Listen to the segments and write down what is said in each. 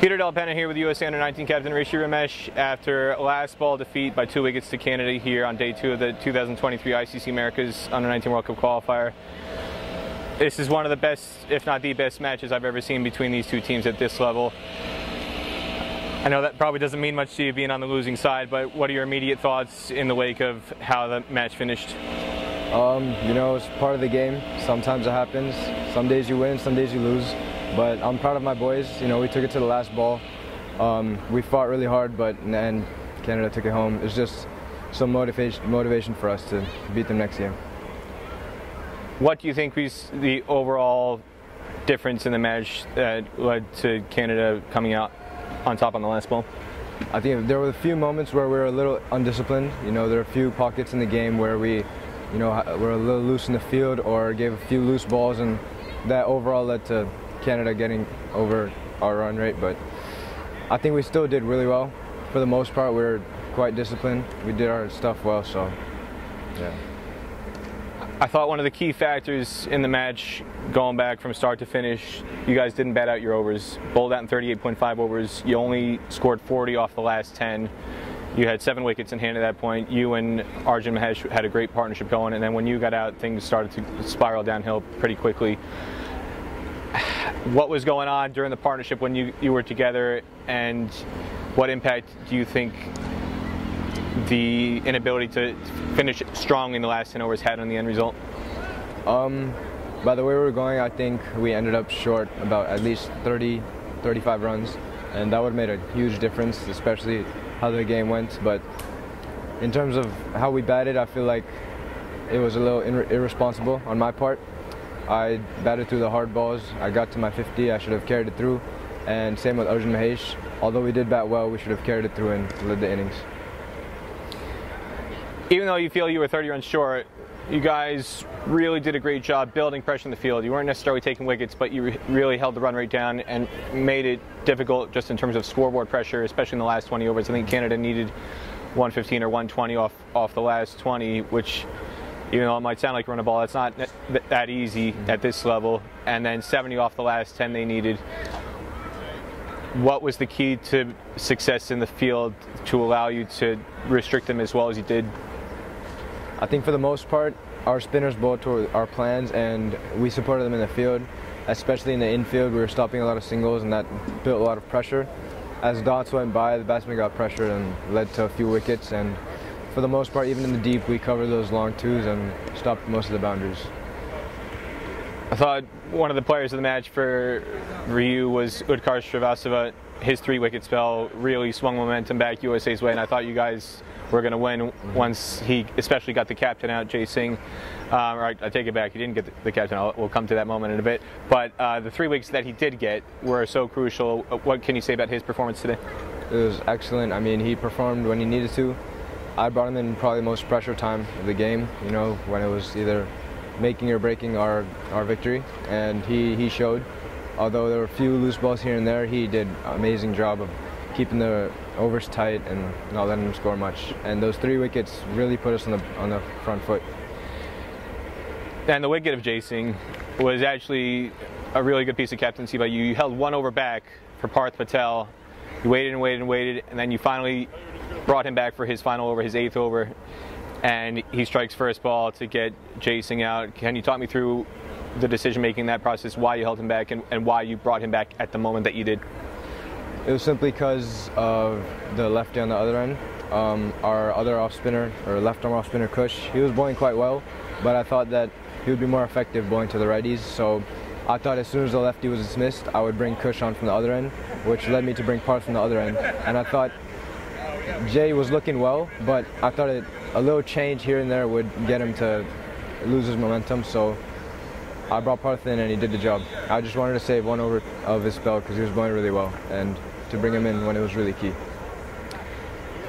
Peter Della Penna here with USA Under 19 captain Rishi Ramesh after last ball defeat by two wickets to Canada here on day two of the 2023 ICC Americas Under 19 World Cup qualifier. This is one of the best, if not the best, matches I've ever seen between these two teams at this level. I know that probably doesn't mean much to you being on the losing side, but what are your immediate thoughts in the wake of how the match finished? Um, you know, it's part of the game. Sometimes it happens. Some days you win, some days you lose. But I'm proud of my boys. You know, we took it to the last ball. Um, we fought really hard, but in the end, Canada took it home. It's just some motivation, motivation for us to beat them next game. What do you think was the overall difference in the match that led to Canada coming out on top on the last ball? I think there were a few moments where we were a little undisciplined. You know, there are a few pockets in the game where we, you know, were a little loose in the field or gave a few loose balls, and that overall led to Canada getting over our run rate, but I think we still did really well. For the most part, we were quite disciplined. We did our stuff well, so yeah. I thought one of the key factors in the match, going back from start to finish, you guys didn't bat out your overs. Bowled out in 38.5 overs. You only scored 40 off the last 10. You had seven wickets in hand at that point. You and Arjun Mahesh had a great partnership going, and then when you got out, things started to spiral downhill pretty quickly what was going on during the partnership when you, you were together and what impact do you think the inability to finish strong in the last 10 overs had on the end result? Um, by the way we were going, I think we ended up short about at least 30, 35 runs, and that would have made a huge difference, especially how the game went. But in terms of how we batted, I feel like it was a little irresponsible on my part. I batted through the hard balls. I got to my 50. I should have carried it through. And same with Arjun Mahesh. Although we did bat well, we should have carried it through and led the innings. Even though you feel you were 30 runs short, you guys really did a great job building pressure in the field. You weren't necessarily taking wickets, but you really held the run rate down and made it difficult just in terms of scoreboard pressure, especially in the last 20 overs. I think Canada needed 115 or 120 off off the last 20, which even though it might sound like run a ball, it's not that easy mm-hmm. at this level. And then 70 off the last 10 they needed. What was the key to success in the field to allow you to restrict them as well as you did? I think for the most part, our spinners bowled to our plans and we supported them in the field, especially in the infield. We were stopping a lot of singles and that built a lot of pressure. As dots went by, the batsmen got pressured and led to a few wickets and for the most part, even in the deep, we covered those long twos and stopped most of the boundaries. I thought one of the players of the match for Ryu was Utkarsh Shrivastava. His three wicket spell really swung momentum back USA's way, and I thought you guys were going to win once he especially got the captain out, Jay Singh. Um, or I, I, take it back, he didn't get the, the captain out. We'll come to that moment in a bit. But uh, the three wickets that he did get were so crucial. What can you say about his performance today? It was excellent. I mean, he performed when he needed to. I brought him in probably the most pressure time of the game, you know, when it was either making or breaking our, our victory, and he, he showed. Although there were a few loose balls here and there, he did an amazing job of keeping the overs tight and not letting them score much. And those three wickets really put us on the, on the front foot. And the wicket of Jay Singh was actually a really good piece of captaincy by you. You held one over back for Parth Patel. You waited and waited and waited, and then you finally brought him back for his final over, his eighth over, and he strikes first ball to get Jay Singh out. Can you talk me through the decision making that process, why you held him back, and, and why you brought him back at the moment that you did? It was simply because of the lefty on the other end. Um, our other off spinner, or left arm off spinner, Kush, he was bowling quite well, but I thought that he would be more effective bowling to the righties. So I thought as soon as the lefty was dismissed, I would bring Kush on from the other end, which led me to bring Parth from the other end. And I thought Jay was looking well, but I thought it, a little change here and there would get him to lose his momentum. So I brought Parth in and he did the job. I just wanted to save one over of his spell because he was going really well and to bring him in when it was really key.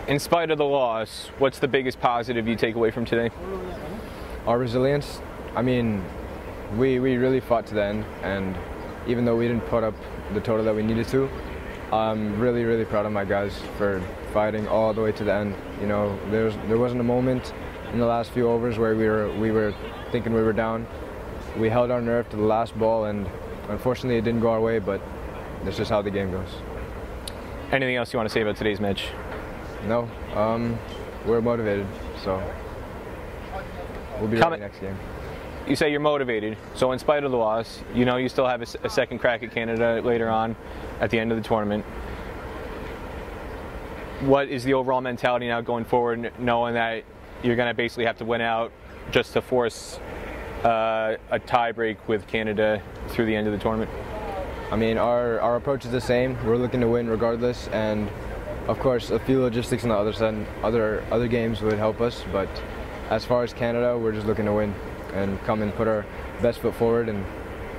In spite of the loss, what's the biggest positive you take away from today? Our resilience. I mean, we, we really fought to the end and even though we didn't put up the total that we needed to, I'm really, really proud of my guys for fighting all the way to the end. You know, there was, there wasn't a moment in the last few overs where we were we were thinking we were down. We held our nerve to the last ball, and unfortunately, it didn't go our way. But that's just how the game goes. Anything else you want to say about today's match? No, um, we're motivated, so we'll be Comment- ready next game. You say you're motivated, so in spite of the loss, you know you still have a second crack at Canada later on at the end of the tournament. What is the overall mentality now going forward, knowing that you're going to basically have to win out just to force uh, a tie break with Canada through the end of the tournament? I mean, our, our approach is the same. We're looking to win regardless, and of course, a few logistics on the other side, other other games would help us. But as far as Canada, we're just looking to win and come and put our best foot forward and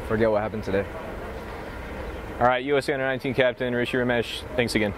forget what happened today. All right, USA Under 19 captain Rishi Ramesh, thanks again.